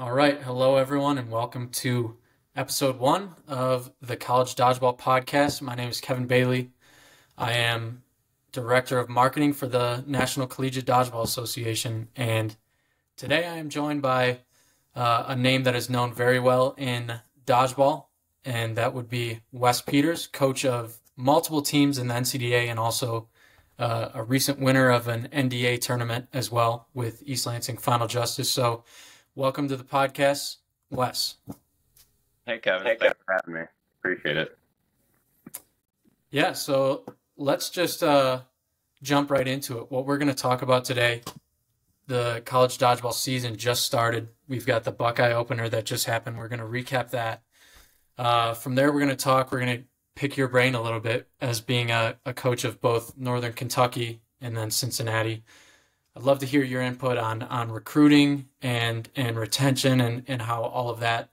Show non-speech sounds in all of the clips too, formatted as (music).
All right. Hello, everyone, and welcome to episode one of the College Dodgeball Podcast. My name is Kevin Bailey. I am Director of Marketing for the National Collegiate Dodgeball Association. And today I am joined by uh, a name that is known very well in dodgeball, and that would be Wes Peters, coach of multiple teams in the NCDA and also uh, a recent winner of an NDA tournament as well with East Lansing Final Justice. So, Welcome to the podcast, Wes. Hey, Kevin. Hey, Thanks for having me. Appreciate it. Yeah, so let's just uh, jump right into it. What we're going to talk about today the college dodgeball season just started. We've got the Buckeye opener that just happened. We're going to recap that. Uh, from there, we're going to talk, we're going to pick your brain a little bit as being a, a coach of both Northern Kentucky and then Cincinnati. I'd love to hear your input on on recruiting and and retention and and how all of that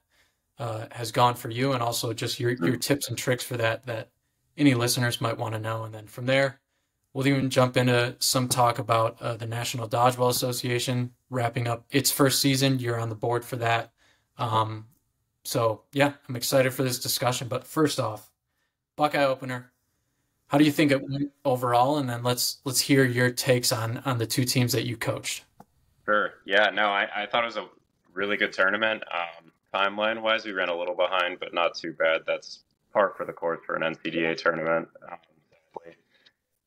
uh, has gone for you, and also just your your tips and tricks for that that any listeners might want to know. And then from there, we'll even jump into some talk about uh, the National Dodgeball Association wrapping up its first season. You're on the board for that. Um, so yeah, I'm excited for this discussion. But first off, Buckeye opener. How do you think it went overall? And then let's let's hear your takes on on the two teams that you coached. Sure. Yeah. No, I, I thought it was a really good tournament. Um, timeline wise, we ran a little behind, but not too bad. That's par for the course for an NCDA tournament. Um,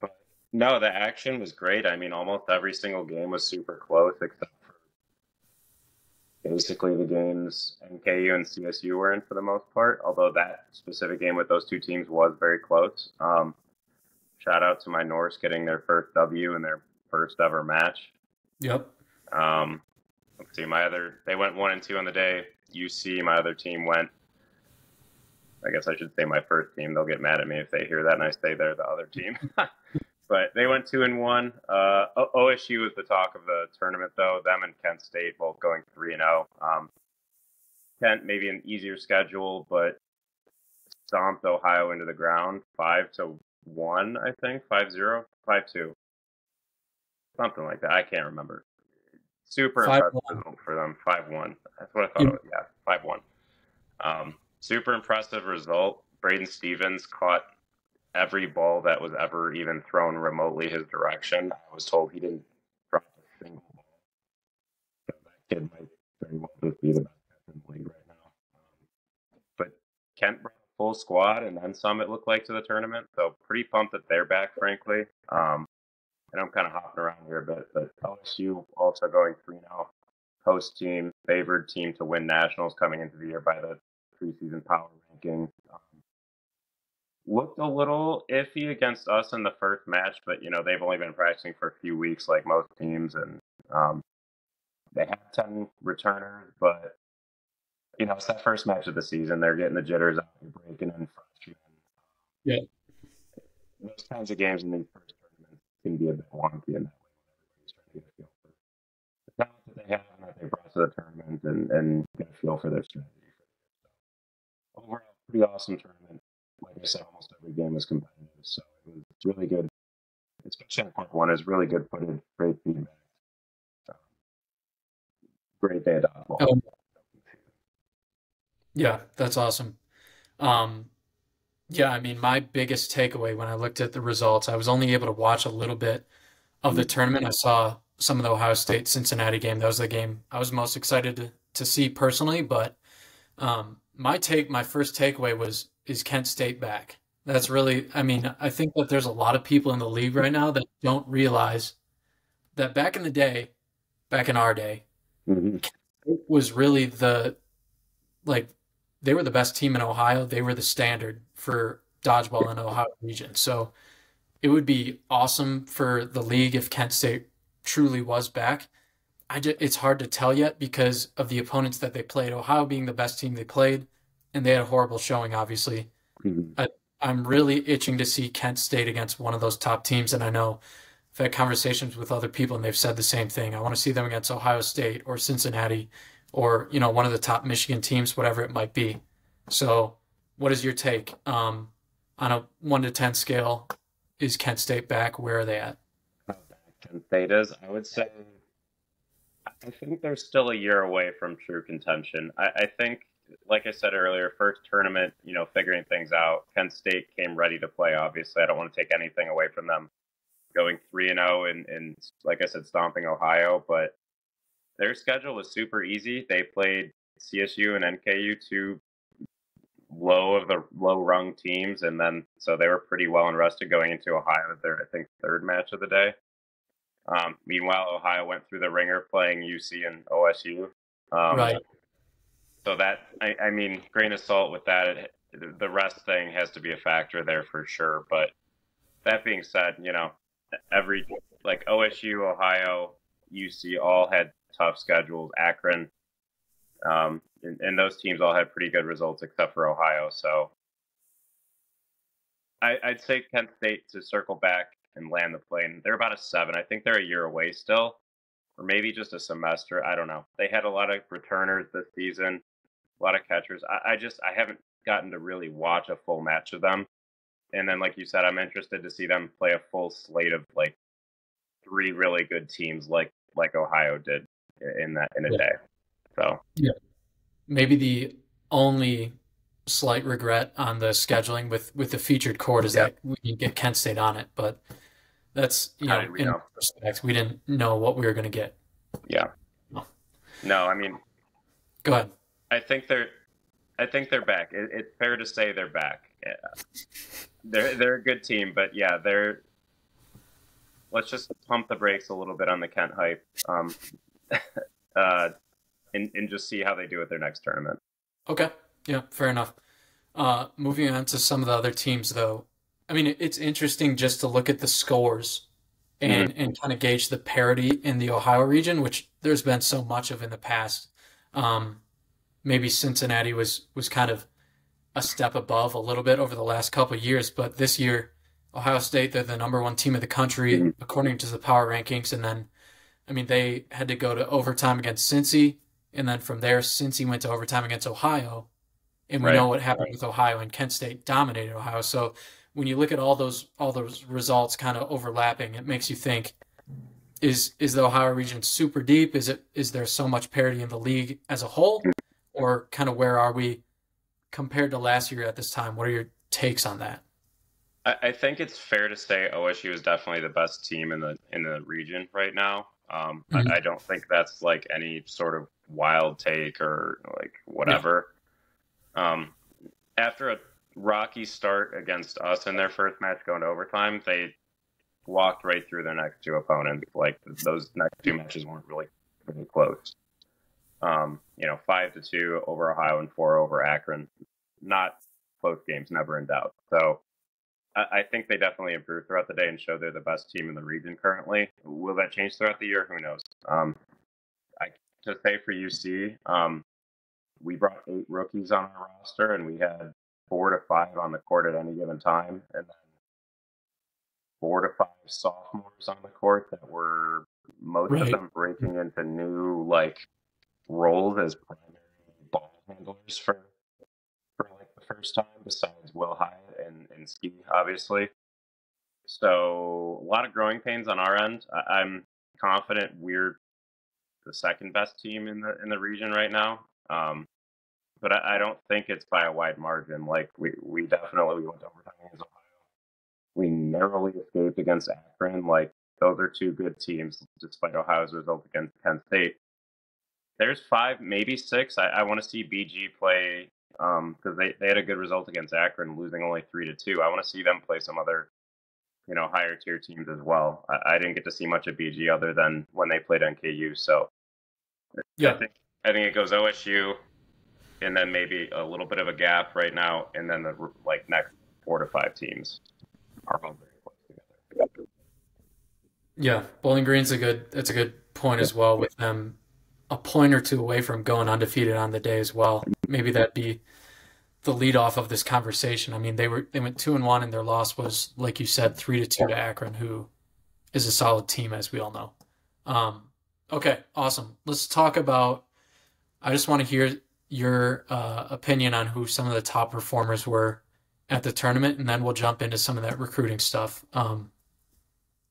but no, the action was great. I mean, almost every single game was super close, except for basically the games NKU and CSU were in for the most part. Although that specific game with those two teams was very close. Um, Shout out to my Norse getting their first W in their first ever match. Yep. Um, let's see, my other they went one and two on the day. UC, my other team went. I guess I should say my first team. They'll get mad at me if they hear that and I say they're the other team. (laughs) but they went two and one. Uh, OSU was the talk of the tournament, though. Them and Kent State both going three and zero. Oh. Um, Kent maybe an easier schedule, but stomped Ohio into the ground, five to one, I think, five zero, five two, something like that. I can't remember. Super five impressive one. for them, five one. That's what I thought. Yeah, was. yeah five one. Um, super impressive result. Braden Stevens caught every ball that was ever even thrown remotely his direction. I was told he didn't drop a single ball. So that kid might very well just be the best in the league right now. Um, but Kent brought full squad and then some. It looked like to the tournament, so pretty pumped that they're back, frankly. Um, and I'm kind of hopping around here a bit, but LSU also going three now. Host team, favored team to win nationals coming into the year by the preseason power ranking. Um, looked a little iffy against us in the first match, but you know they've only been practicing for a few weeks, like most teams, and um, they have ten returners, but you know, it's that first match of the season. They're getting the jitters out. You're breaking in frustration. Yeah. Those kinds of games in these first tournaments can be a bit wonky in that way. Everybody's trying to get a feel for the talent that they have and that they brought to the tournament and, and get a feel for their strategy. So overall, pretty awesome tournament. Like I said, almost every game was competitive, so it was really good. Especially in part one, is really good footage, great feedback. So, great day at. Oh. Yeah, that's awesome. Um, yeah, I mean, my biggest takeaway when I looked at the results, I was only able to watch a little bit of the tournament. I saw some of the Ohio State Cincinnati game. That was the game I was most excited to, to see personally. But um, my take, my first takeaway was is Kent State back. That's really, I mean, I think that there's a lot of people in the league right now that don't realize that back in the day, back in our day, mm-hmm. was really the like they were the best team in Ohio. They were the standard for dodgeball in Ohio region. So it would be awesome for the league if Kent State truly was back. I just, it's hard to tell yet because of the opponents that they played. Ohio being the best team they played, and they had a horrible showing, obviously. Mm-hmm. I, I'm really itching to see Kent State against one of those top teams, and I know I've had conversations with other people, and they've said the same thing. I want to see them against Ohio State or Cincinnati or you know one of the top Michigan teams, whatever it might be. So, what is your take um, on a one to ten scale? Is Kent State back? Where are they at? Kent State is. I would say I think they're still a year away from true contention. I, I think, like I said earlier, first tournament, you know, figuring things out. Kent State came ready to play. Obviously, I don't want to take anything away from them going three and zero oh and and like I said, stomping Ohio, but their schedule was super easy. They played CSU and NKU, two low of the low rung teams, and then so they were pretty well and rested going into Ohio. Their I think third match of the day. Um, meanwhile, Ohio went through the ringer playing UC and OSU. Um, right. So that I, I mean, grain of salt with that. It, the rest thing has to be a factor there for sure. But that being said, you know, every like OSU, Ohio, UC all had tough schedules. Akron, um, and, and, those teams all had pretty good results except for Ohio. So I, would say Kent State to circle back and land the plane. They're about a seven. I think they're a year away still, or maybe just a semester. I don't know. They had a lot of returners this season, a lot of catchers. I, I just I haven't gotten to really watch a full match of them. And then, like you said, I'm interested to see them play a full slate of like three really good teams, like like Ohio did in that in a yeah. day. So yeah, maybe the only slight regret on the scheduling with with the featured court is that we didn't get Kent State on it, but that's you know, in know? respect, we didn't know what we were going to get. Yeah. No. no, I mean, go ahead. I think they're, I think they're back. It, it's fair to say they're back. Yeah. (laughs) They're they're a good team, but yeah, they're. Let's just pump the brakes a little bit on the Kent hype, um, (laughs) uh, and and just see how they do at their next tournament. Okay. Yeah. Fair enough. Uh, moving on to some of the other teams, though. I mean, it's interesting just to look at the scores and mm-hmm. and kind of gauge the parity in the Ohio region, which there's been so much of in the past. Um, maybe Cincinnati was was kind of a step above a little bit over the last couple years, but this year, Ohio State they're the number one team of the country mm-hmm. according to the power rankings, and then, I mean, they had to go to overtime against Cincy, and then from there, Cincy went to overtime against Ohio, and we right. know what happened right. with Ohio and Kent State dominated Ohio. So when you look at all those all those results kind of overlapping, it makes you think: is is the Ohio region super deep? Is it is there so much parity in the league as a whole, or kind of where are we compared to last year at this time? What are your takes on that? I, think it's fair to say OSU is definitely the best team in the in the region right now. Um, mm-hmm. I, I, don't think that's like any sort of wild take or like whatever. Yeah. Um, after a rocky start against us in their first match going to overtime, they walked right through their next two opponents. Like those next two matches weren't really really close. Um, you know, five to two over Ohio and four over Akron. Not close games, never in doubt. So I, think they definitely improve throughout the day and show they're the best team in the region currently. Will that change throughout the year? Who knows? Um, I to say for UC, um, we brought eight rookies on our roster, and we had four to five on the court at any given time, and then four to five sophomores on the court that were most right. of them breaking into new like roles as primary ball handlers for for like the first time, besides Will Hyatt and, Ski, obviously. So a lot of growing pains on our end. I, I'm confident we're the second best team in the in the region right now. Um, but I, I, don't think it's by a wide margin. Like we, we definitely went to overtime against Ohio. We narrowly escaped against Akron. Like those are two good teams, despite Ohio's result against Kent State. There's five, maybe six. I, I want to see BG play because um, they, they had a good result against Akron, losing only three to two. I want to see them play some other, you know, higher tier teams as well. I, I didn't get to see much of BG other than when they played NKU. So yeah, I think I think it goes OSU, and then maybe a little bit of a gap right now, and then the like next four to five teams are all very close together. Yeah, Bowling Green's a good. That's a good point as well. With them a point or two away from going undefeated on the day as well. Maybe that'd be the lead off of this conversation. I mean, they were they went two and one, and their loss was like you said, three to two to Akron, who is a solid team as we all know. Um, okay, awesome. Let's talk about. I just want to hear your uh, opinion on who some of the top performers were at the tournament, and then we'll jump into some of that recruiting stuff. Um,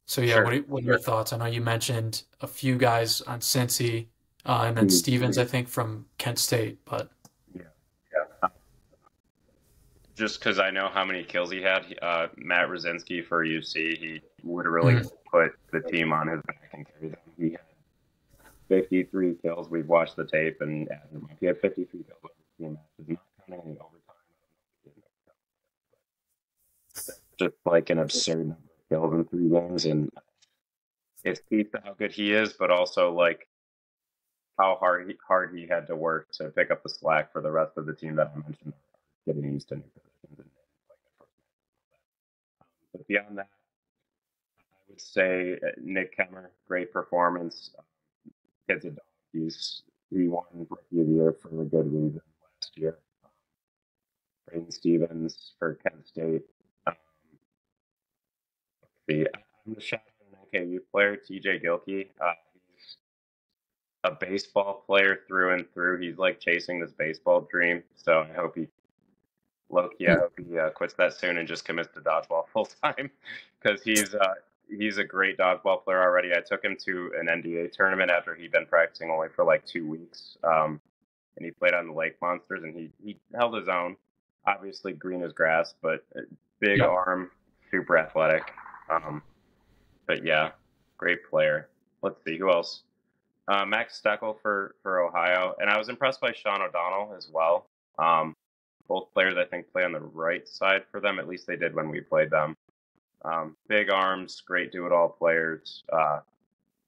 so yeah, sure. what, are, what are your thoughts? I know you mentioned a few guys on Cincy, uh, and then mm-hmm. Stevens, I think, from Kent State. But yeah, yeah. Just because I know how many kills he had, uh, Matt Rosinski for UC, he would really mm-hmm. put the team on his back and carry them. He had 53 kills. We've watched the tape, and he had 53 kills over three matches, not counting any overtime. Just like an absurd number of kills in three games, and it's speaks to how good he is, but also like how hard he, hard he had to work to pick up the slack for the rest of the team that I mentioned, getting used to new positions and But beyond that, I would say uh, Nick Kemmer, great performance. Kid's a dog. He's he won Rookie of the Year for a good reason last year. Braden Stevens for Kent State. Um, I'm to shout out an NKU player, TJ Gilkey. Uh, a baseball player through and through. He's like chasing this baseball dream. So I hope he, Loki, I hope he uh, quits that soon and just commits to dodgeball (laughs) full time because he's uh, he's a great dodgeball player already. I took him to an NDA tournament after he'd been practicing only for like two weeks. Um, and he played on the Lake Monsters and he, he held his own. Obviously, green as grass, but big yep. arm, super athletic. Um, but yeah, great player. Let's see who else. Uh, Max Steckel for for Ohio, and I was impressed by Sean O'Donnell as well. Um, both players, I think, play on the right side for them. At least they did when we played them. Um, big arms, great do it all players. Uh,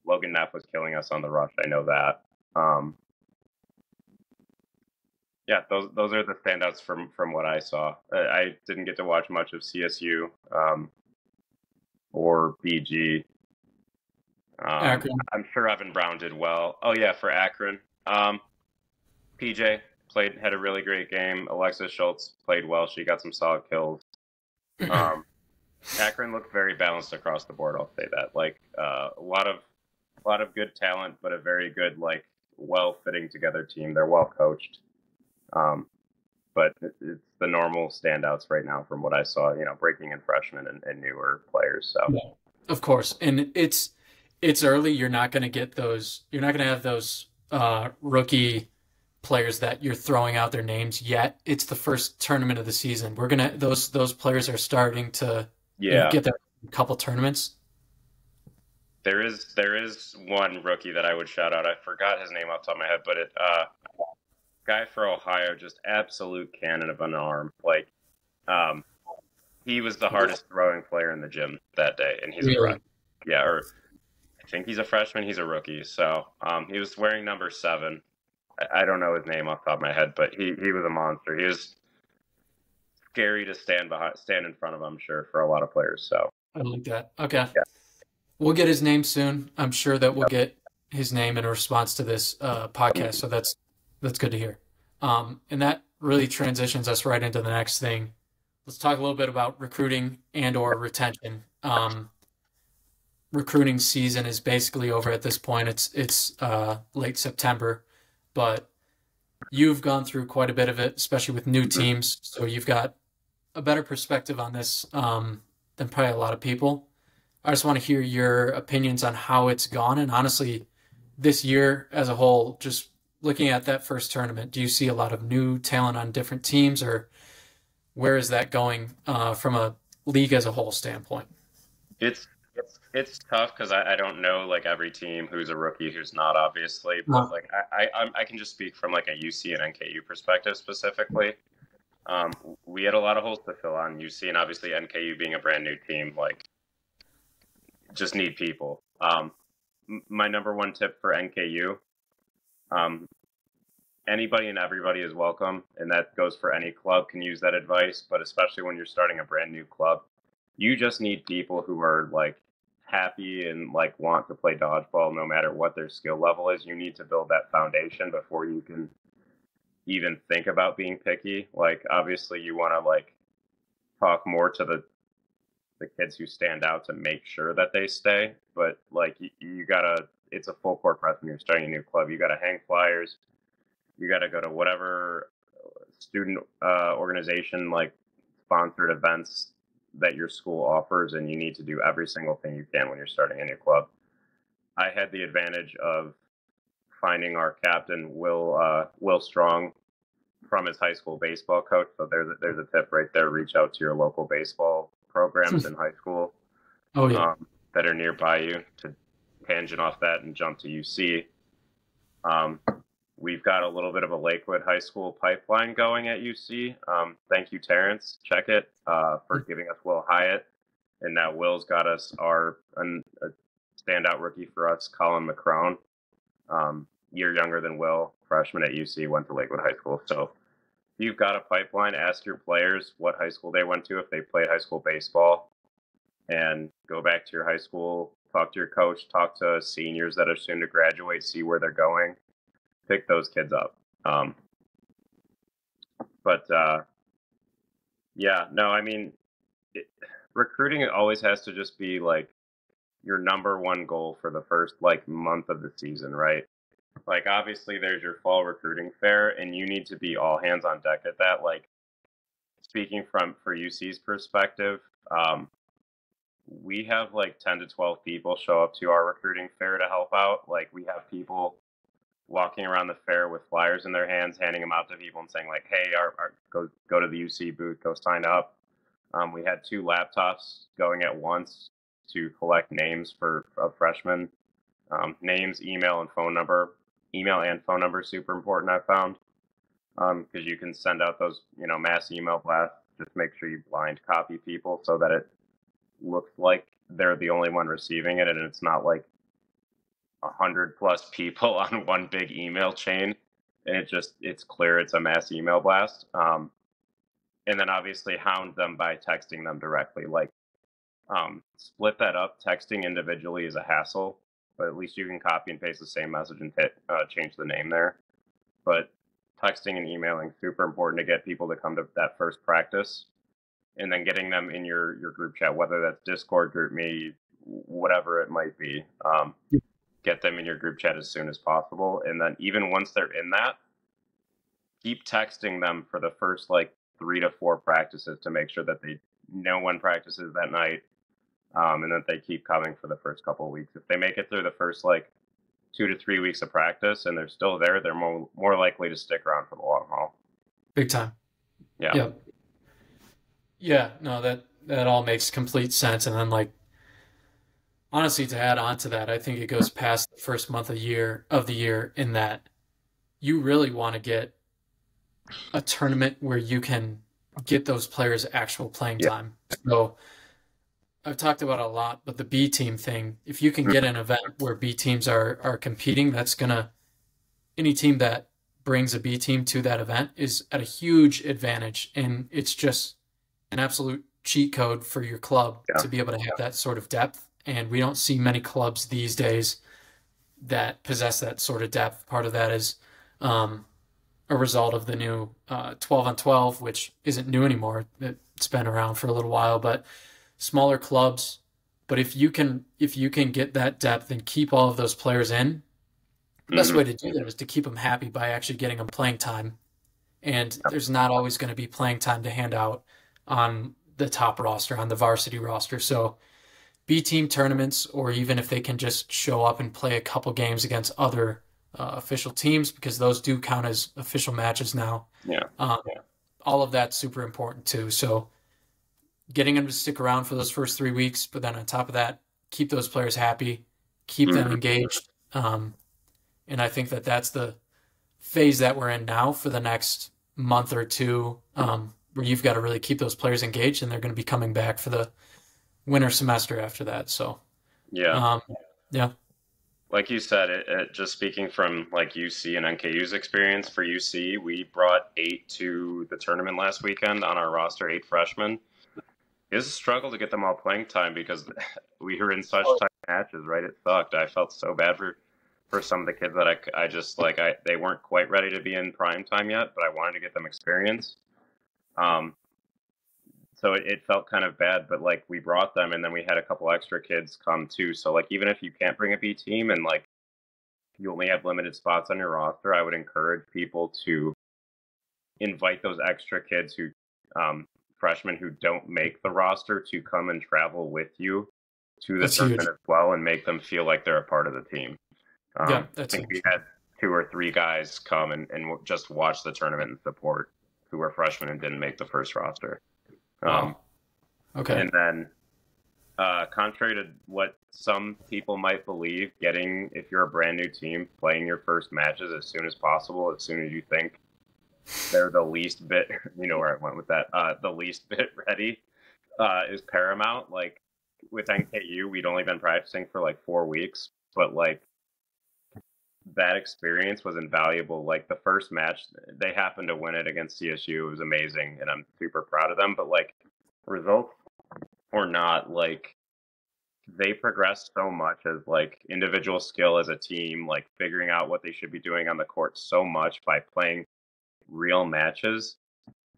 Logan Neff was killing us on the rush. I know that. Um, yeah, those those are the standouts from from what I saw. I, I didn't get to watch much of CSU um, or BG. Um, I'm sure Evan Brown did well. Oh yeah, for Akron. Um, PJ played had a really great game. Alexis Schultz played well. She got some solid kills. (laughs) Um, Akron looked very balanced across the board. I'll say that. Like uh, a lot of a lot of good talent, but a very good like well fitting together team. They're well coached. Um, but it's the normal standouts right now from what I saw. You know, breaking in freshmen and, and newer players. So yeah, of course, and it's it's early. You're not going to get those. You're not going to have those uh, rookie players that you're throwing out their names yet. It's the first tournament of the season. We're gonna those those players are starting to yeah get their couple tournaments. There is there is one rookie that I would shout out. I forgot his name off the top of my head, but it uh, guy for Ohio, just absolute cannon of an arm. Like, um, he was the hardest throwing player in the gym that day, and he's really? a yeah, or think he's a freshman. He's a rookie, so um, he was wearing number seven. I, I don't know his name off the top of my head, but he he was a monster. He was scary to stand behind, stand in front of. I'm sure for a lot of players. So I like that. Okay, yeah. we'll get his name soon. I'm sure that we'll yep. get his name in response to this uh, podcast. So that's that's good to hear. Um, and that really transitions us right into the next thing. Let's talk a little bit about recruiting and or retention. Um, recruiting season is basically over at this point. It's it's uh, late September, but you've gone through quite a bit of it, especially with new teams. So you've got a better perspective on this um, than probably a lot of people. I just want to hear your opinions on how it's gone, and honestly, this year as a whole, just looking at that first tournament, do you see a lot of new talent on different teams, or where is that going uh, from a league as a whole standpoint? It's it's tough because I, I don't know like every team who's a rookie who's not obviously, but no. like I, I I can just speak from like a UC and NKU perspective specifically. Um, we had a lot of holes to fill on UC, and obviously NKU being a brand new team, like just need people. Um, my number one tip for NKU, um, anybody and everybody is welcome, and that goes for any club can use that advice, but especially when you're starting a brand new club, you just need people who are like happy and like want to play dodgeball no matter what their skill level is. You need to build that foundation before you can even think about being picky. Like obviously you want to like talk more to the the kids who stand out to make sure that they stay, but like you, you gotta it's a full court press when you're starting a new club. You gotta hang flyers. You gotta go to whatever student uh, organization like sponsored events that your school offers, and you need to do every single thing you can when you're starting a new club. I had the advantage of finding our captain Will uh, Will Strong from his high school baseball coach. So there's a, there's a tip right there. Reach out to your local baseball programs (laughs) in high school. Oh yeah. Um, that are nearby you to tangent off that and jump to UC. Um, we've got a little bit of a Lakewood High School pipeline going at UC. Um, thank you, Terrence. Check it uh, for giving us Will Hyatt. And now Will's got us our an, a standout rookie for us, Colin McCrone, um, year younger than Will, freshman at UC, went to Lakewood High School. So if you've got a pipeline, ask your players what high school they went to if they played high school baseball, and go back to your high school, talk to your coach, talk to seniors that are soon to graduate, see where they're going, pick those kids up. Um, but uh, yeah, no, I mean, it, recruiting always has to just be like your number one goal for the first like month of the season, right? Like obviously there's your fall recruiting fair and you need to be all hands on deck at that. Like speaking from for UC's perspective, um, we have like 10 to 12 people show up to our recruiting fair to help out. Like we have people walking around the fair with flyers in their hands, handing them out to people and saying like, "Hey, our, our go go to the UC booth, go sign up." Um, we had two laptops going at once to collect names for freshmen, um, names, email, and phone number. Email and phone number super important. I found because um, you can send out those you know mass email blasts. Just make sure you blind copy people so that it looks like they're the only one receiving it, and it's not like a hundred plus people (laughs) on one big email chain, and it just it's clear it's a mass email blast. Um, and then obviously hound them by texting them directly. Like um, split that up. Texting individually is a hassle, but at least you can copy and paste the same message and hit uh, change the name there. But texting and emailing super important to get people to come to that first practice, and then getting them in your your group chat, whether that's Discord, GroupMe, whatever it might be. Um, get them in your group chat as soon as possible, and then even once they're in that, keep texting them for the first like three to four practices to make sure that they know when practices that night um, and that they keep coming for the first couple of weeks. If they make it through the first like two to three weeks of practice and they're still there, they're more more likely to stick around for the long haul. Big time. Yeah. Yeah. Yeah. No, that that all makes complete sense. And then like honestly to add on to that, I think it goes past the first month of the year of the year in that you really want to get a tournament where you can get those players actual playing time. So I've talked about a lot, but the B team thing, if you can get mm-hmm. an event where B teams are are competing, that's gonna any team that brings a B team to that event is at a huge advantage. And it's just an absolute cheat code for your club Yeah. to be able to have that sort of depth. And we don't see many clubs these days that possess that sort of depth. Part of that is um, a result of the new uh, 12 on 12, which isn't new anymore. It's been around for a little while, but smaller clubs. But if you can, if you can get that depth and keep all of those players in, the best Mhm. way to do that is to keep them happy by actually getting them playing time. And there's not always going to be playing time to hand out on the top roster, on the varsity roster. So B team tournaments, or even if they can just show up and play a couple games against other uh, official teams, because those do count as official matches now. Yeah. Um, Yeah. All of that's super important too. So getting them to stick around for those first three weeks, but then on top of that, keep those players happy, keep them Mhm. engaged. Um, and I think that that's the phase that we're in now for the next month or two, um, where you've got to really keep those players engaged, and they're going to be coming back for the winter semester after that. So, Yeah. um, yeah, like you said, it, it, just speaking from like UC and NKU's experience for UC, we brought eight to the tournament last weekend on our roster, eight freshmen. It was a struggle to get them all playing time because (laughs) we were in such tight matches, right? It sucked. I felt so bad for for some of the kids that I, I just like I they weren't quite ready to be in prime time yet, but I wanted to get them experience. Um, so it, it felt kind of bad, but like we brought them, and then we had a couple extra kids come too. So like even if you can't bring a B team and like you only have limited spots on your roster, I would encourage people to invite those extra kids who um, freshmen who don't make the roster to come and travel with you to the That's tournament huge. as well and make them feel like they're a part of the team. Um, Yeah, that's I think huge. we had two or three guys come and, and just watch the tournament and support who were freshmen and didn't make the first roster. Um, Okay. And then, uh, contrary to what some people might believe, getting if you're a brand new team, playing your first matches as soon as possible, as soon as you think they're the least bit, (laughs) you know where I went with that, uh, the least (laughs) bit ready, uh, is paramount. Like with NKU, we'd only been practicing for like four weeks, but like that experience was invaluable. Like the first match, they happened to win it against CSU. It was amazing, and I'm super proud of them. But like results or not, like they progressed so much as like individual skill as a team, like figuring out what they should be doing on the court so much by playing real matches.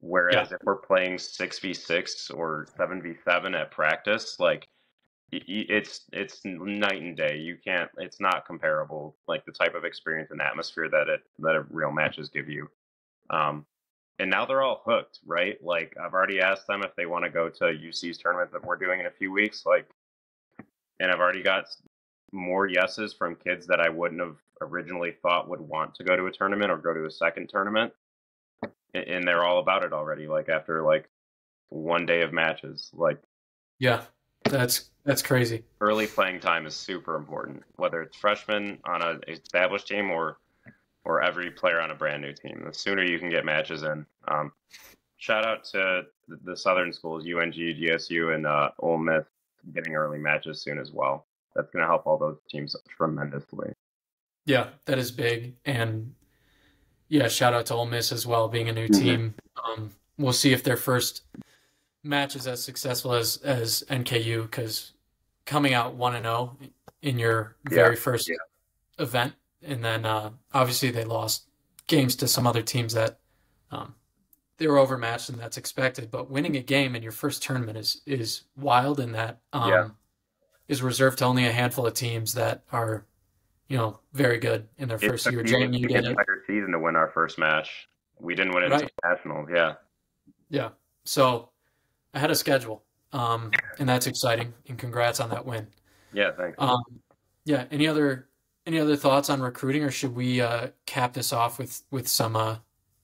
Whereas if we're playing six v six or seven v seven at practice, like it's it's night and day. You can't. It's not comparable. Like the type of experience and atmosphere that it that a real matches give you. Um, and now they're all hooked, right? Like I've already asked them if they want to go to UC's tournament that we're doing in a few weeks. Like, and I've already got more yeses from kids that I wouldn't have originally thought would want to go to a tournament or go to a second tournament, and they're all about it already. Like after like one day of matches, like Yeah. That's that's crazy. early playing time is super important, whether it's freshmen on an established team or or every player on a brand new team. The sooner you can get matches in. Um, shout out to the- the southern schools, UNG, GSU, and uh, Ole Miss, getting early matches soon as well. That's going to help all those teams tremendously. Yeah, that is big. And yeah, shout out to Ole Miss as well, being a new Mhm. team. Um, we'll see if their first match is as successful as as NKU because coming out one and zero in your Yeah, very first yeah. event, and then uh, obviously they lost games to some other teams that um, they were overmatched, and that's expected. But winning a game in your first tournament is is wild, and that um, Yeah. is reserved to only a handful of teams that are, you know, very good in their It first year. Jamie, you it. entire season to win our first match. We didn't win it Right. nationals. Yeah. Yeah. So ahead of schedule. Um, and that's exciting. And congrats on that win. Yeah. Thanks. Um, yeah. Any other any other thoughts on recruiting, or should we uh, cap this off with with some uh,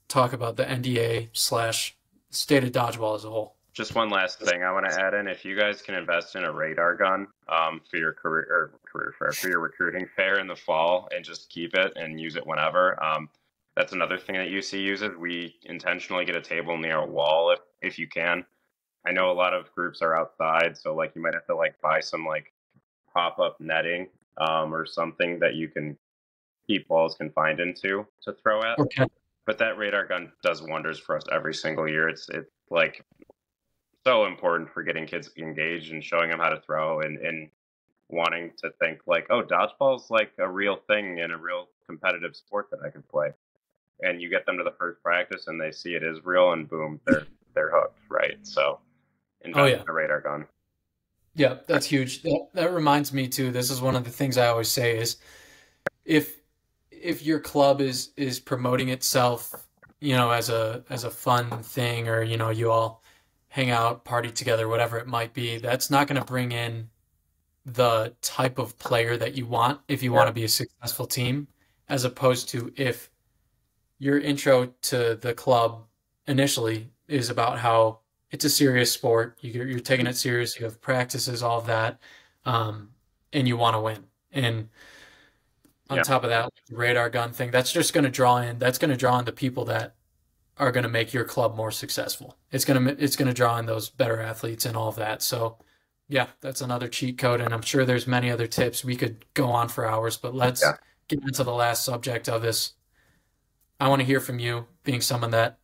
talk about the NDA slash state of dodgeball as a whole? Just one last thing I want to add in. If you guys can invest in a radar gun um, for your career or career fair, for your recruiting fair in the fall and just keep it and use it whenever, um, that's another thing that UC uses. We intentionally get a table near a wall if, if you can. I know a lot of groups are outside, so like you might have to like buy some like pop up netting um, or something that you can keep balls confined into to throw at Okay. but that radar gun does wonders for us every single year. It's it's like so important for getting kids engaged and showing them how to throw and, and wanting to think like, oh, dodgeball's like a real thing and a real competitive sport that I can play. And you get them to the first practice and they see it is real and boom, they're they're hooked, right? So invest Oh, yeah. in a radar gun. Yeah, that's huge. That, that reminds me too. This is one of the things I always say is if if your club is is promoting itself, you know, as a as a fun thing or you know, you all hang out, party together, whatever it might be, that's not going to bring in the type of player that you want if you want to be a successful team as opposed to if your intro to the club initially is about how it's a serious sport. You, you're taking it serious. You have practices, all of that, um, and you want to win. And on Yeah. top of that, radar gun thing, that's just going to draw in. That's going to draw in the people that are going to make your club more successful. It's going to it's going to draw in those better athletes and all of that. So, yeah, that's another cheat code. And I'm sure there's many other tips. We could go on for hours, but let's Yeah. get into the last subject of this. I want to hear from you, being someone that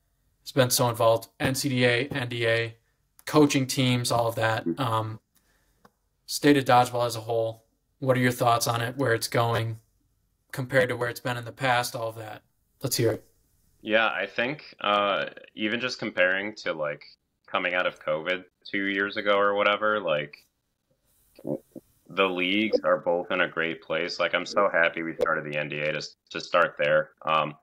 has been so involved NCDA, NDA, coaching teams, all of that. Um, state of dodgeball as a whole. What are your thoughts on it? Where it's going compared to where it's been in the past? All of that. Let's hear it. Yeah, I think uh, even just comparing to like coming out of COVID two years ago or whatever, like the leagues are both in a great place. Like I'm so happy we started the NDA to to start there. Um,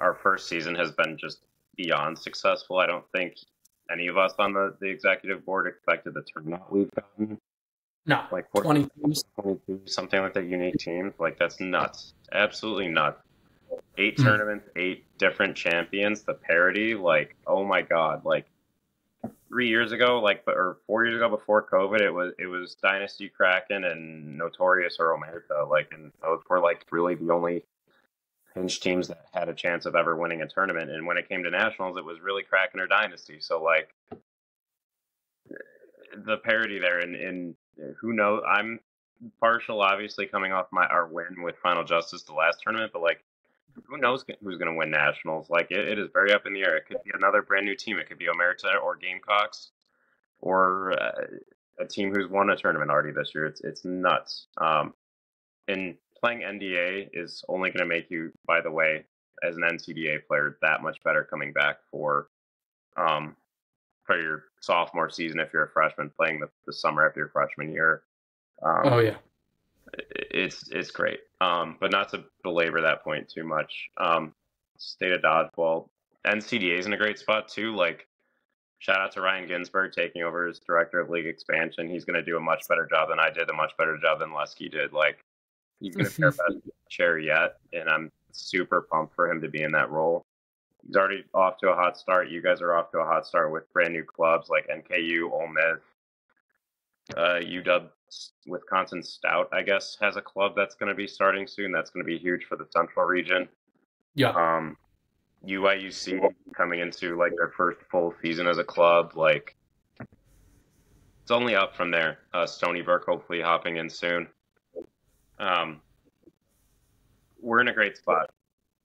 our first season has been just beyond successful. I don't think any of us on the, the executive board expected the turnout we've gotten. No, Like 20 teams. 22, something like that, unique teams. Like that's nuts, absolutely nuts. eight Hmm. tournaments, eight different champions, the parity, like, oh my god, like three years ago, like or four years ago before COVID, it was it was Dynasty Kraken and Notorious or Omerta, like, and those were like really the only pinch teams that had a chance of ever winning a tournament. And when it came to nationals, it was really Kraken or Dynasty. So like the parity there, and, and who knows? I'm partial, obviously, coming off my our win with Final Justice the last tournament, but like who knows who's going to win nationals? Like it, it is very up in the air. It could be another brand new team. It could be Omerta or Gamecocks, or uh, a team who's won a tournament already this year. It's it's nuts. Um, and playing NDA is only going to make you, by the way, as an NCDA player, that much better coming back for um, for your sophomore season if you're a freshman playing the, the summer after your freshman year. Um, Oh yeah. it's it's great. Um, but not to belabor that point too much. Um, state of dodgeball, NCDA is in a great spot too. Like, shout out to Ryan Ginsburg taking over as director of league expansion. He's going to do a much better job than I did, a much better job than Lesky did. Like, he's going to be our best chair yet, and I'm super pumped for him to be in that role. He's already off to a hot start. You guys are off to a hot start with brand new clubs like NKU, Ole Miss, uh, UW Wisconsin Stout, I guess, has a club that's going to be starting soon. That's going to be huge for the Central region. Yeah. Um, UIUC coming into like their first full season as a club, like it's only up from there. Uh, Stony Brook hopefully hopping in soon. Um, we're in a great spot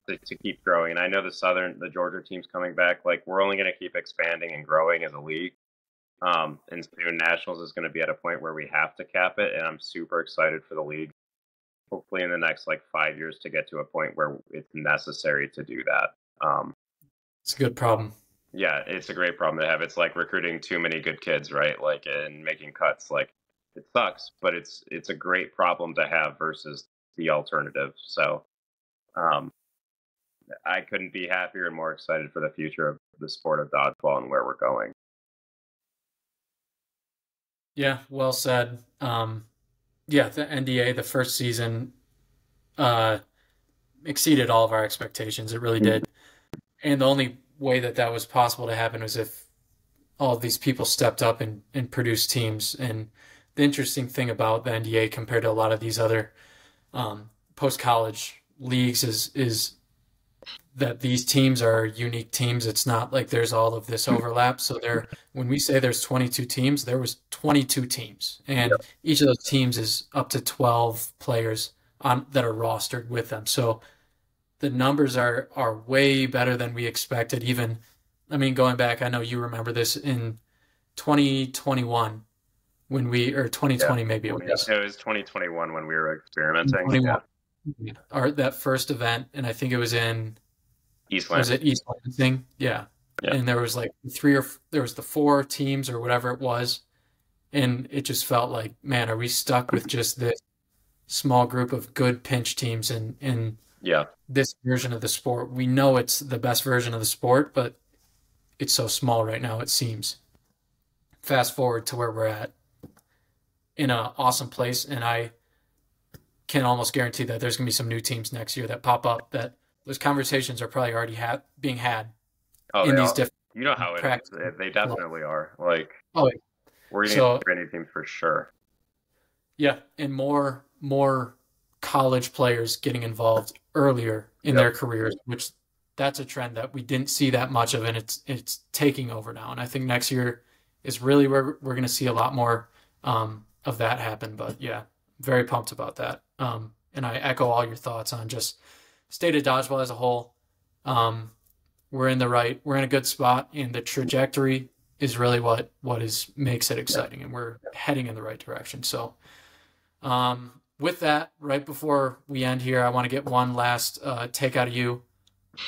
to, to keep growing, and I know the Southern, the Georgia team's coming back. Like we're only going to keep expanding and growing as a league. Um, and soon Nationals is going to be at a point where we have to cap it, and I'm super excited for the league. Hopefully, in the next like five years, to get to a point where it's necessary to do that. Um, It's a good problem. yeah, it's a great problem to have. It's like recruiting too many good kids, right? Like and making cuts. Like it sucks, but it's it's a great problem to have versus the alternative. So, um, I couldn't be happier and more excited for the future of the sport of dodgeball and where we're going. Yeah, well said. Um, yeah, the NDA, the first season, uh, exceeded all of our expectations. It really did. And the only way that that was possible to happen was if all of these people stepped up and, and produced teams. And the interesting thing about the NDA compared to a lot of these other um, post college leagues is is that these teams are unique teams. It's not like there's all of this overlap. So there, when we say there's 22 teams, there was 22 teams, and each of those teams is up to 12 players on that are rostered with them. So the numbers are are way better than we expected. Even, I mean, going back, I know you remember this in 2021 when we or 2020 maybe it was. It was 2021 when we were experimenting. 21. Yeah. Our that first event, and I think it was in Eastland. was it East Lansing? Yeah. Yeah. And there was like three or there was the four teams or whatever it was, and it just felt like, man, are we stuck with just this small group of good pinch teams in in Yeah. this version of the sport? We know it's the best version of the sport, but it's so small right now. It seems. Fast forward to where we're at, in an awesome place, and I can almost guarantee that there's going to be some new teams next year that pop up that those conversations are probably already ha- being had Oh, in these all- different. you know how it is. They- definitely are. Like Oh, yeah. we're gonna So- new teams for sure. yeah, and more more college players getting involved earlier in Yep. their careers, which that's a trend that we didn't see that much of, and it's it's taking over now. And I think next year is really where we're going to see a lot more um, of that happen. But yeah, very pumped about that. Um, and I echo all your thoughts on just state of dodgeball as a whole. Um, we're in the right, we're in a good spot, and the trajectory is really what what is makes it exciting, and we're heading in the right direction. So, um, with that, right before we end here, I want to get one last uh, take out of you.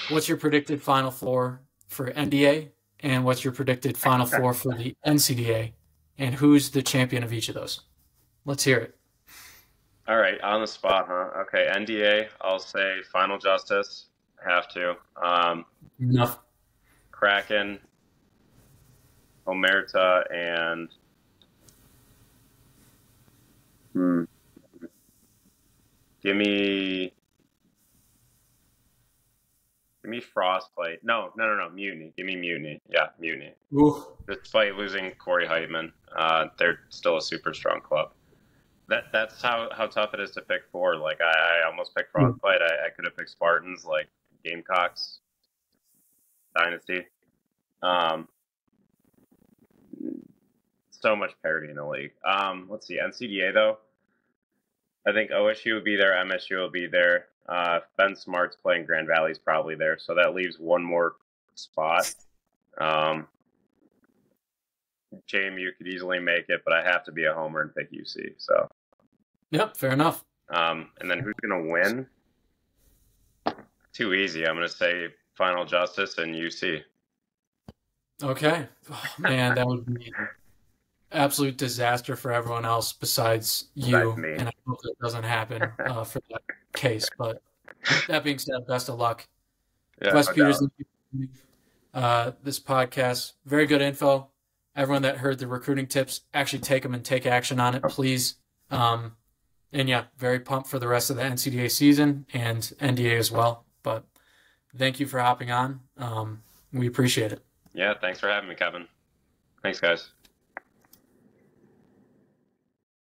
What's your predicted Final Four for NDA, and what's your predicted Final Four for the NCDA, and who's the champion of each of those? Let's hear it. All right, on the spot, huh? Okay, NDA. I'll say Final Justice. Have to. Um, Enough. Kraken, Omerta, and hmm. give me Give me Frostbite. No, no, no, no. Mutiny. Give me Mutiny. Yeah, Mutiny. Ooh. Despite losing Corey Heitman, uh, they're still a super strong club. That that's how, how tough it is to pick four. Like I, I almost picked Frostbite. I, I could have picked Spartans, like Gamecocks, Dynasty. Um, so much parity in the league. Um, let's see, NCDA though. I think OSU will be there, MSU will be there. Uh, ben Smart's playing Grand Valley's probably there, so that leaves one more spot. Um, JMU could easily make it, but I have to be a homer and pick UC. So, yep, fair enough. Um, and then who's going to win? Too easy. I'm going to say Final Justice and UC. Okay, oh, man, that would be absolute disaster for everyone else besides you. And I hope that doesn't happen (laughs) uh, for that case. But that being said, best of luck. Yeah, Wes Peters, uh, this podcast, very good info. Everyone that heard the recruiting tips, actually take them and take action on it, please. Um, and yeah, very pumped for the rest of the NCDA season and NDA as well. But thank you for hopping on. Um, we appreciate it. Yeah, thanks for having me, Kevin. Thanks, guys.